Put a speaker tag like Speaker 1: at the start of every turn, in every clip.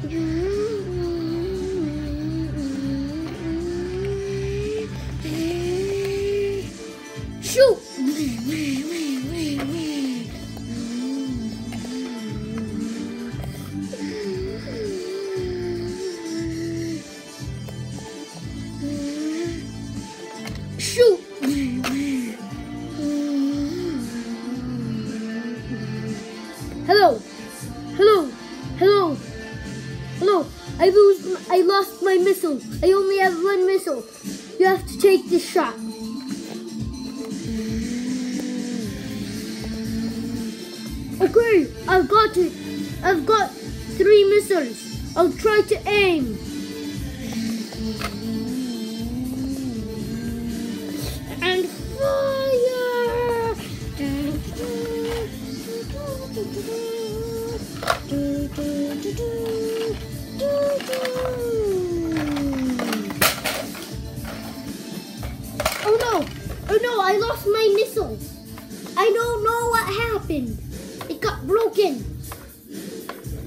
Speaker 1: Shoot! Shoot! Hello, I lose. I lost my missile. I only have one missile. You have to take this shot. Okay, I've got it. I've got three missiles. I'll try to aim. And fire! Oh Oh no, I lost my missiles. I don't know what happened. It got broken.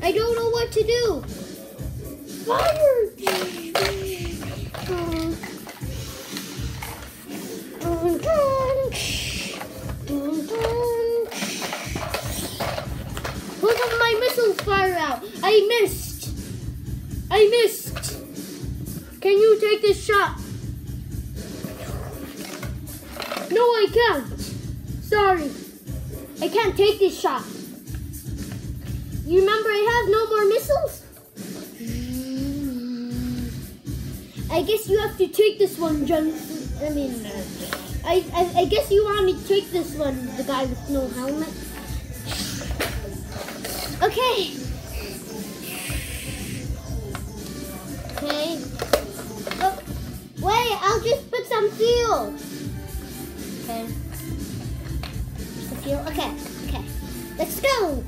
Speaker 1: I don't know what to do. Fire! Look at my missiles fire out. I missed. I missed. Can you take this shot? No, I can't. Sorry. I can't take this shot. You remember I have no more missiles? I guess you have to take this one, John. I mean, I, I, I guess you want me to take this one, the guy with no helmet. Okay. Okay. Oh, wait, I'll just put some fuel. Okay, okay. Let's go.